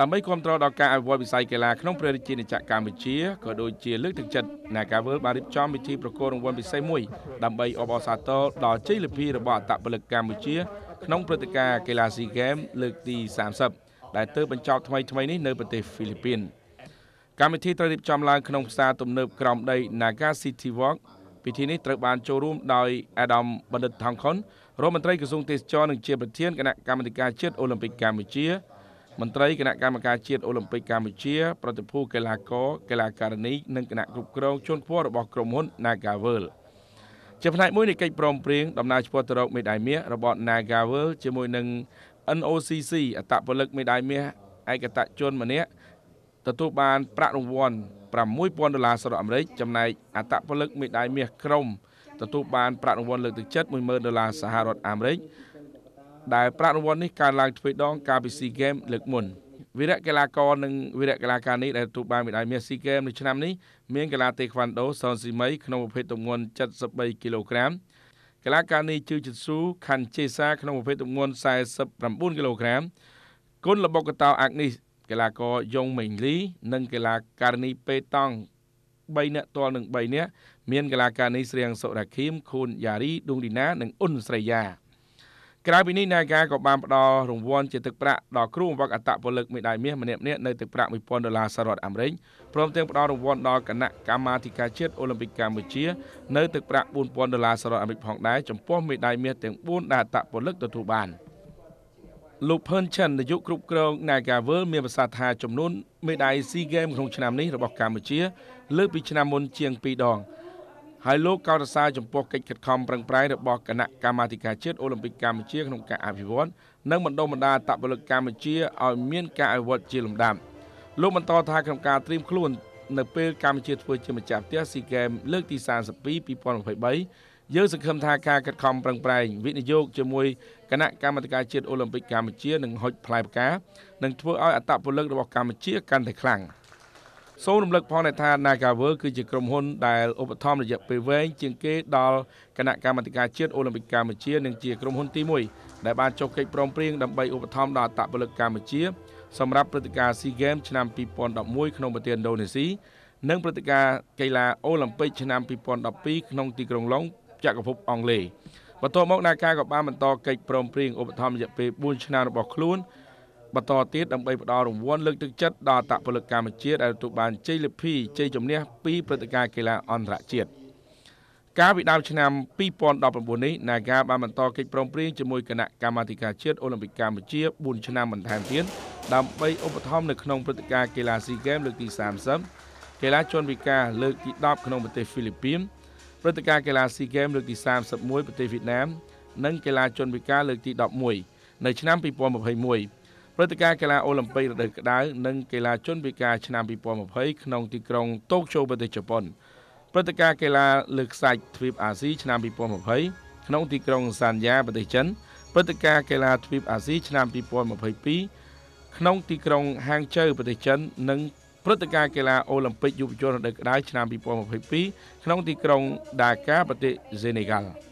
ដើម្បីគ្រប់គ្រងដល់ការអភិវឌ្ឍវិស័យកីឡាក្នុងព្រះរាជាណាចក្រកម្ពុជាក៏ដូចជាលើកទឹកចិត្ត Nagavel បានរៀបចំពិធីប្រគល់រង្វាន់ពិសេសមួយដើម្បីអបអរសាទរដល់ជ័យលាភីរបស់អត្តពលិកកម្ពុជាក្នុងព្រឹត្តិការណ៍កីឡា SEA Games លើកទី30ដែលទើបបញ្ចប់ថ្មីថ្មីនេះនៅប្រទេសហ្វីលីពីនកម្មវិធីត្រូវរៀបចំឡើងក្នុងផ្សារទំនើបក្រោមដី Naga City Walk ពិធីនេះត្រូវបានចូលរួមដោយអាដាមបណ្ឌិតថងខុនរដ្ឋមន្ត្រីក្រសួងទេសចរនិងជាប្រធានគណៈកម្មាធិការជាតិអូឡ িম্প ិកកម្ពុជា មន្ត្រីគណៈកម្មការជាតិអូឡ িম্প ិកកម្ពុជា ប្រតិភូកីឡាករកីឡាការិនីនិងគណៈគ្រប់គ្រងជាន់ខ្ពស់របស់ក្រុមហ៊ុន Nagavel ជាផ្នែកមួយនៃកិច្ចព្រមព្រៀងដំណើរឆ្ពោះទៅរកមេដាយមាសរបស់ Nagavel ជាមួយនឹង NOCC អត្តពលិកមេដាយមាសឯកតជនម្នាក់ទទួលបានប្រាក់រង្វាន់6000ដុល្លារសហរដ្ឋអាមេរិកចំណែកអត្តពលិកមេដាយមាសក្រុមទទួលបានប្រាក់រង្វាន់លើកទឹកចិត្ត10000ដុល្លារសហរដ្ឋអាមេរិក ដែលប្រាក់រង្វាន់នេះកើនឡើងទ្វេដងកាលពី SEA Games លើកមុនវីរៈកីឡាករនិងវីរៈកីឡាការីដែលទទួលបានមេដាយមាស SEA Games នៅឆ្នាំនេះមានកីឡាតេក្វាន់ដូសនស៊ីមីក្នុងប្រភេទទម្ងន់73គីឡូក្រាមកីឡាការីជឿជិតស៊ូខាន់ជេសាក្នុងប្រភេទទម្ងន់49គីឡូក្រាមគុនលបុកតោអាក់នីសកីឡាករយ៉ុងមេងលី និងកីឡាការិនីប៉េតង់3នាក់ទាល់នឹង3នាក់មានកីឡាការិនីស្រីអង្សុរ៉ាឃីមខូនយ៉ារីឌុងឌីណា និងអ៊ុនស្រីយ៉ា ក្រៅពីនេះនាការក៏បានផ្ដល់រង្វាន់ជាទឹកប្រាក់ដល់គ្រូបង្វឹកអត្តពលិកមេដាយមាសម្នាក់ៗនៅទឹកប្រាក់1000ដុល្លារសហរដ្ឋអាមេរិកព្រមទាំងផ្ដល់រង្វាន់ដល់គណៈកម្មាធិការជាតិអូឡ িম্প ិកកម្ពុជានៅទឹកប្រាក់4000ដុល្លារសហរដ្ឋអាមេរិកផងដែរចំពោះមេដាយមាសទាំង4ដែលអត្តពលិកទទួលបានលោកផឿនឆិននាយកគ្រប់គ្រង Nagavel មានប្រសាសន៍ថាចំនួនមេដាយ SEA Games ក្នុងឆ្នាំនេះរបស់កម្ពុជា លើសពីឆ្នាំមុនជាង2ដង ហើយលោកកោតសរចំពោះកិច្ចខិតខំប្រឹងប្រែងរបស់គណៈកម្មាធិការជាតិអូឡ িম্প ិកកម្ពុជាក្នុងការអភិវឌ្ឍនិងបណ្ដុះបណ្ដាលតពលិកកម្ពុជាឲ្យមានការអភិវឌ្ឍជាលំដាប់លោកបន្តថាក្នុងការត្រៀមខ្លួននៅពេលកម្ពុជាធ្វើជាម្ចាស់ផ្ទះស៊ីហ្គេមលើកទី32 2023យើងសង្ឃឹមថាការខិតខំប្រឹងប្រែងវិនិយោគជាមួយគណៈកម្មាធិការជាតិអូឡ িম্প ិកកម្ពុជានឹងហុចផ្លែផ្កានិងធ្វើឲ្យអត្តពលិករបស់កម្ពុជាកាន់តែខ្លាំង។ សូមរំលឹកផងថា Nagavel គឺជាក្រុមហ៊ុនដែលឧបត្ថម្ភរយៈពេលវែងជាងគេដល់គណៈកម្មាធិការជាតិអូឡ িম্প ិកកម្ពុជានិងជាក្រុមហ៊ុនទី1ដែលបានចុះកិច្ចព្រមព្រៀងដើម្បីឧបត្ថម្ភដល់អត្តពលិកកម្ពុជាសម្រាប់ព្រឹត្តិការណ៍ SEA Games ឆ្នាំ2011ក្នុងប្រទេសឥណ្ឌូនេស៊ីនិងព្រឹត្តិការណ៍កីឡាអូឡ িম্প ិកឆ្នាំ2012ក្នុងទីក្រុងឡុងចក្រភពអង់គ្លេសបន្ទាប់មកនាការក៏បានបន្តកិច្ចព្រមព្រៀងឧបត្ថម្ភរយៈពេល4ឆ្នាំរបស់ខ្លួន បន្តទៀតដើម្បីផ្ដល់រង្វាន់លើកទឹកចិត្តដល់អត្តពលិកកម្ពុជាដែលទទួលបានជ័យលាភីជ័យជំនះពីព្រឹត្តិការណ៍កីឡាអន្តរជាតិកាលពីដើមឆ្នាំ2019នេះ Naga បានបន្តកិច្ចព្រមព្រៀងជាមួយគណៈកម្មាធិការជាតិអូឡ িম্প ិកកម្ពុជា4ឆ្នាំបន្ថែមទៀតដើម្បីឧបត្ថម្ភនៅក្នុងព្រឹត្តិការណ៍កីឡា SEA Games លើកទី30កីឡាជនពិការលើកទី10ក្នុងប្រទេសហ្វីលីពីនព្រឹត្តិការណ៍កីឡា SEA Games លើកទី31ប្រទេសវៀតណាមនិងកីឡាជនពិការលើកទី11នៅឆ្នាំ2021 ព្រឹត្តិការណ៍កីឡាអូឡ িম্প ិករដូវក្តៅនិងកីឡាជនពិការឆ្នាំ2020ក្នុងទីក្រុងតូក្យូប្រទេសជប៉ុនព្រឹត្តិការណ៍កីឡាលើកខ្សាច់ទ្វីបអាស៊ីឆ្នាំ2020ក្នុងទីក្រុងសានយ៉ាប្រទេសចិនព្រឹត្តិការណ៍កីឡាទ្វីបអាស៊ីឆ្នាំ2022ក្នុងទីក្រុងហាងជើប្រទេសចិននិងព្រឹត្តិការណ៍កីឡាអូឡ িম্প ិកយុវជនរដូវក្តៅឆ្នាំ2022ក្នុងទីក្រុងដាកាប្រទេសសេនេហ្គាល់